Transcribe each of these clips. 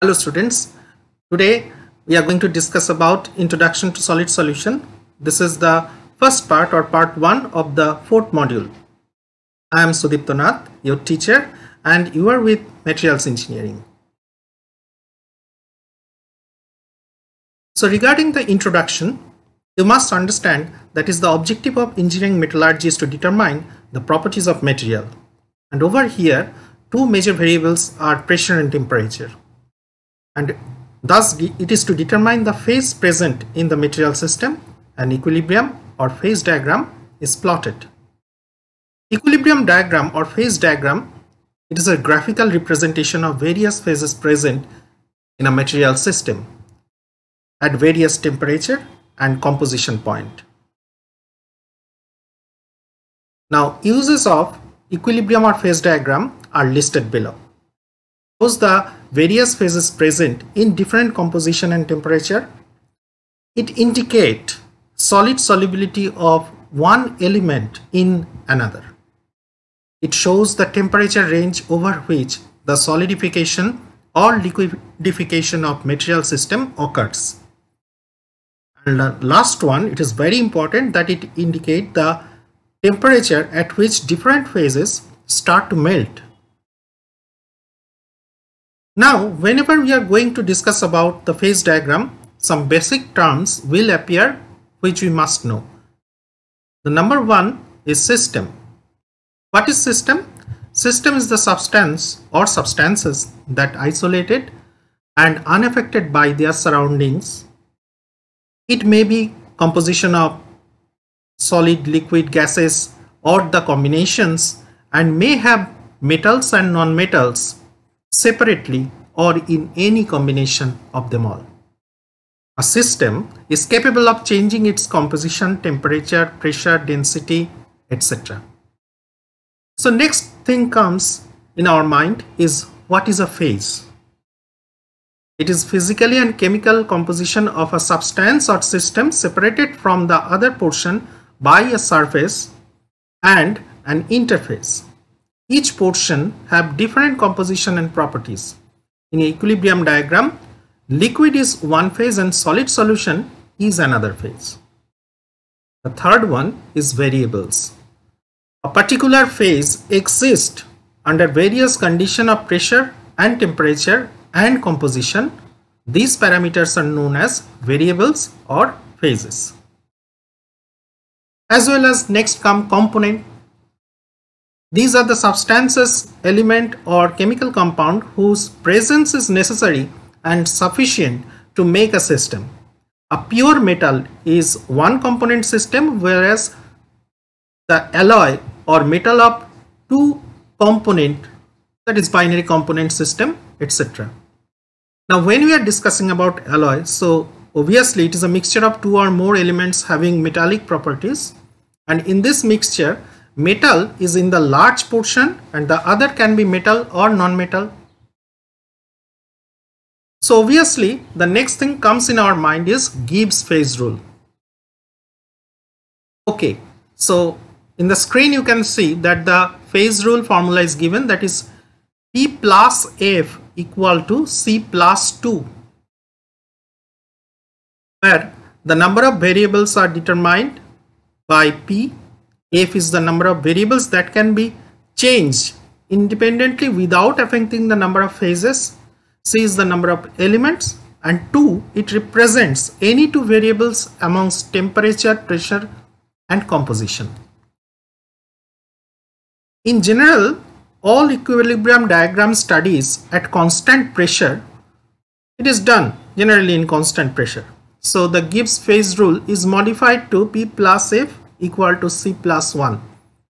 Hello students, today we are going to discuss about Introduction to Solid Solution. This is the first part or part 1 of the fourth module. I am Sudipta your teacher and you are with Materials Engineering. So regarding the introduction, you must understand that is the objective of engineering metallurgy is to determine the properties of material. And over here, two major variables are pressure and temperature and thus it is to determine the phase present in the material system an equilibrium or phase diagram is plotted. Equilibrium diagram or phase diagram it is a graphical representation of various phases present in a material system at various temperature and composition point. Now uses of equilibrium or phase diagram are listed below shows the various phases present in different composition and temperature. It indicate solid solubility of one element in another. It shows the temperature range over which the solidification or liquidification of material system occurs. And the last one, it is very important that it indicate the temperature at which different phases start to melt now, whenever we are going to discuss about the phase diagram, some basic terms will appear which we must know. The number one is system. What is system? System is the substance or substances that isolated and unaffected by their surroundings. It may be composition of solid, liquid, gases or the combinations and may have metals and non-metals separately or in any combination of them all. A system is capable of changing its composition, temperature, pressure, density, etc. So next thing comes in our mind is what is a phase? It is physically and chemical composition of a substance or system separated from the other portion by a surface and an interface. Each portion have different composition and properties. In equilibrium diagram, liquid is one phase and solid solution is another phase. The third one is variables. A particular phase exists under various condition of pressure and temperature and composition. These parameters are known as variables or phases. As well as next come component these are the substances, element or chemical compound whose presence is necessary and sufficient to make a system. A pure metal is one component system whereas the alloy or metal of two component that is binary component system etc. Now when we are discussing about alloy so obviously it is a mixture of two or more elements having metallic properties and in this mixture metal is in the large portion and the other can be metal or non-metal. So obviously the next thing comes in our mind is Gibbs phase rule. Okay, so in the screen you can see that the phase rule formula is given that is P plus F equal to C plus 2 where the number of variables are determined by P f is the number of variables that can be changed independently without affecting the number of phases. C is the number of elements. And 2 it represents any two variables amongst temperature pressure and composition. In general all equilibrium diagram studies at constant pressure it is done generally in constant pressure. So the gibbs phase rule is modified to p plus f equal to c plus 1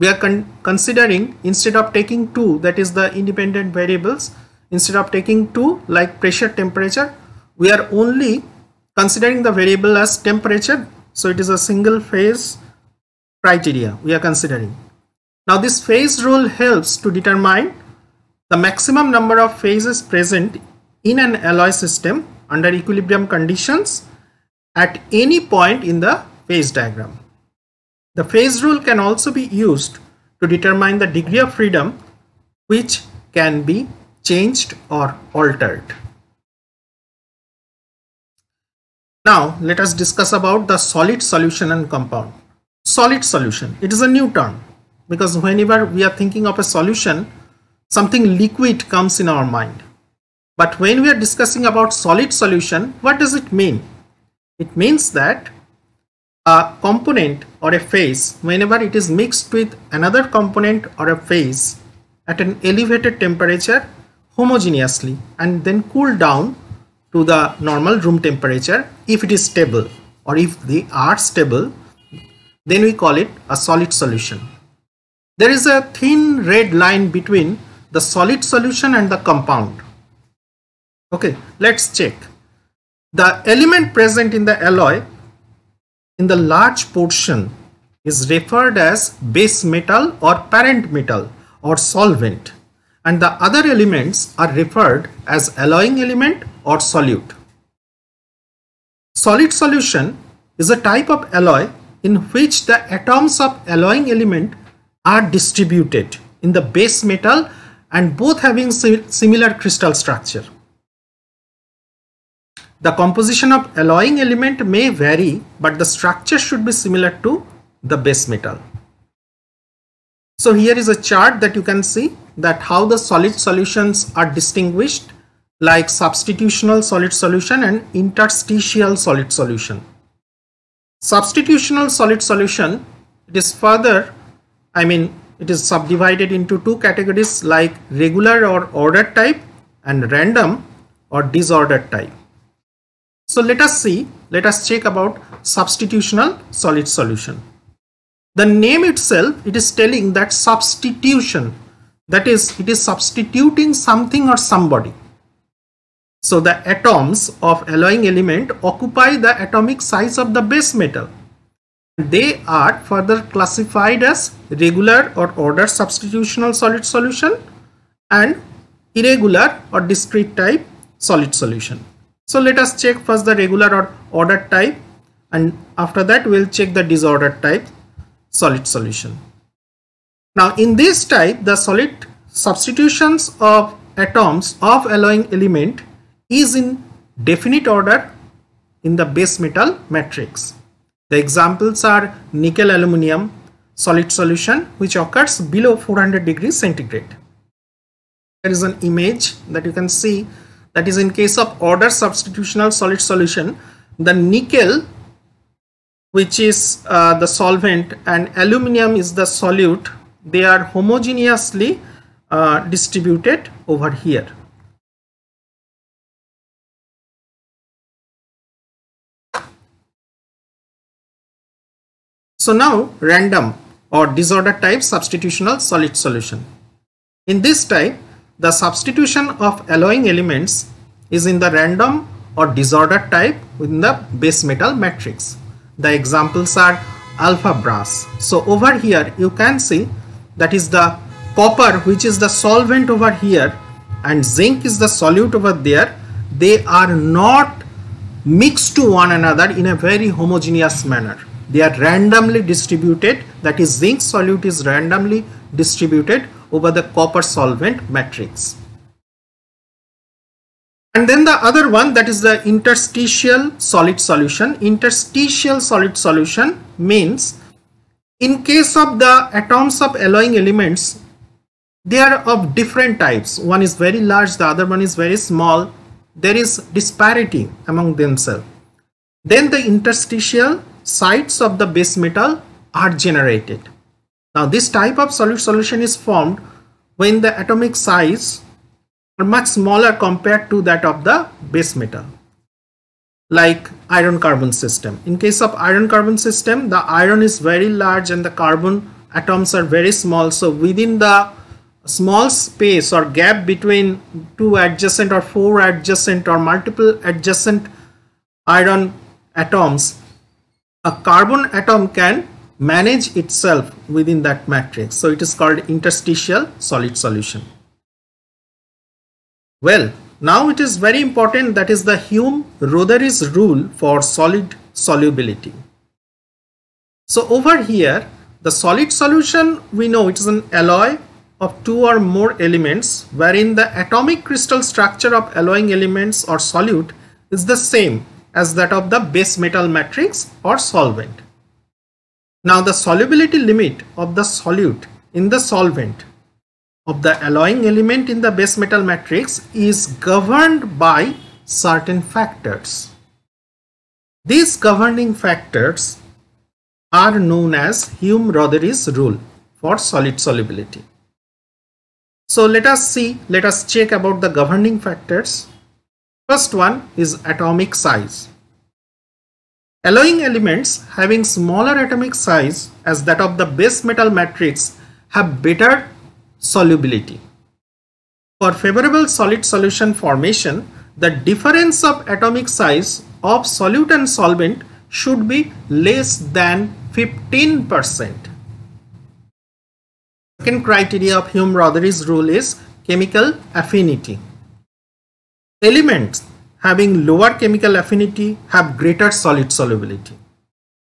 we are con considering instead of taking 2 that is the independent variables instead of taking 2 like pressure temperature we are only considering the variable as temperature. So it is a single phase criteria we are considering. Now this phase rule helps to determine the maximum number of phases present in an alloy system under equilibrium conditions at any point in the phase diagram the phase rule can also be used to determine the degree of freedom which can be changed or altered. Now let us discuss about the solid solution and compound. Solid solution, it is a new term because whenever we are thinking of a solution, something liquid comes in our mind. But when we are discussing about solid solution, what does it mean? It means that a component or a phase, whenever it is mixed with another component or a phase at an elevated temperature homogeneously and then cool down to the normal room temperature if it is stable or if they are stable then we call it a solid solution. There is a thin red line between the solid solution and the compound. Okay, let's check. The element present in the alloy in the large portion is referred as base metal or parent metal or solvent and the other elements are referred as alloying element or solute. Solid solution is a type of alloy in which the atoms of alloying element are distributed in the base metal and both having similar crystal structure. The composition of alloying element may vary but the structure should be similar to the base metal. So here is a chart that you can see that how the solid solutions are distinguished like substitutional solid solution and interstitial solid solution. Substitutional solid solution, it is further, I mean, it is subdivided into two categories like regular or ordered type and random or disordered type. So let us see, let us check about substitutional solid solution. The name itself, it is telling that substitution, that is, it is substituting something or somebody. So the atoms of alloying element occupy the atomic size of the base metal. They are further classified as regular or ordered substitutional solid solution and irregular or discrete type solid solution. So let us check first the regular or ordered type and after that we'll check the disordered type solid solution. Now in this type the solid substitutions of atoms of alloying element is in definite order in the base metal matrix. The examples are nickel aluminum solid solution which occurs below 400 degrees centigrade. There is an image that you can see that is in case of order substitutional solid solution the nickel which is uh, the solvent and aluminum is the solute they are homogeneously uh, distributed over here So now random or disorder type substitutional solid solution. In this type, the substitution of alloying elements is in the random or disordered type within the base metal matrix. The examples are alpha brass. So over here you can see that is the copper which is the solvent over here and zinc is the solute over there. They are not mixed to one another in a very homogeneous manner they are randomly distributed that is zinc solute is randomly distributed over the copper solvent matrix. And then the other one that is the interstitial solid solution. Interstitial solid solution means in case of the atoms of alloying elements they are of different types. One is very large the other one is very small. There is disparity among themselves. Then the interstitial sites of the base metal are generated. Now this type of solid solution is formed when the atomic size are much smaller compared to that of the base metal like iron carbon system. In case of iron carbon system the iron is very large and the carbon atoms are very small so within the small space or gap between two adjacent or four adjacent or multiple adjacent iron atoms a carbon atom can manage itself within that matrix. So it is called interstitial solid solution. Well, now it is very important that is the Hume-Rothery's rule for solid solubility. So over here, the solid solution, we know it is an alloy of two or more elements wherein the atomic crystal structure of alloying elements or solute is the same as that of the base metal matrix or solvent. Now the solubility limit of the solute in the solvent of the alloying element in the base metal matrix is governed by certain factors. These governing factors are known as Hume-Rothery's rule for solid solubility. So let us see, let us check about the governing factors. First one is atomic size. Alloying elements having smaller atomic size as that of the base metal matrix have better solubility. For favorable solid solution formation, the difference of atomic size of solute and solvent should be less than 15%. Second criteria of Hume-Rothery's rule is chemical affinity. Elements having lower chemical affinity have greater solid solubility.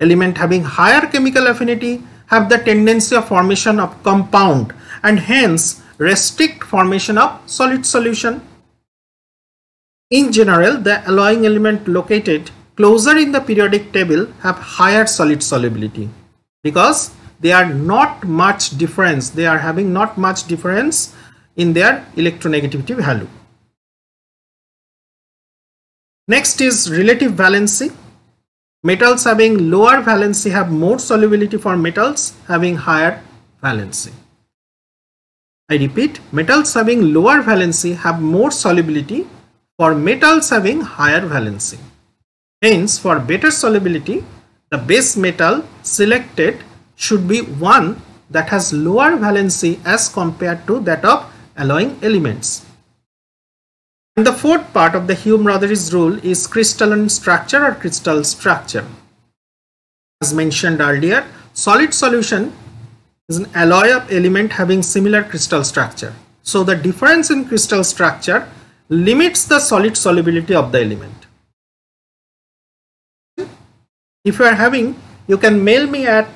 Element having higher chemical affinity have the tendency of formation of compound and hence restrict formation of solid solution. In general, the alloying element located closer in the periodic table have higher solid solubility because they are not much difference they are having not much difference in their electronegativity value next is relative valency. Metals having lower valency have more solubility for metals having higher valency. I repeat metals having lower valency have more solubility for metals having higher valency. Hence for better solubility the base metal selected should be one that has lower valency as compared to that of alloying elements. And the fourth part of the Hume-Rothery's rule is crystalline structure or crystal structure. As mentioned earlier, solid solution is an alloy of element having similar crystal structure. So the difference in crystal structure limits the solid solubility of the element. If you are having, you can mail me at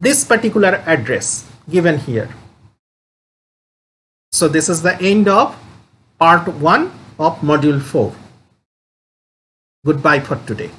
this particular address given here. So this is the end of part 1 of module 4. Goodbye for today.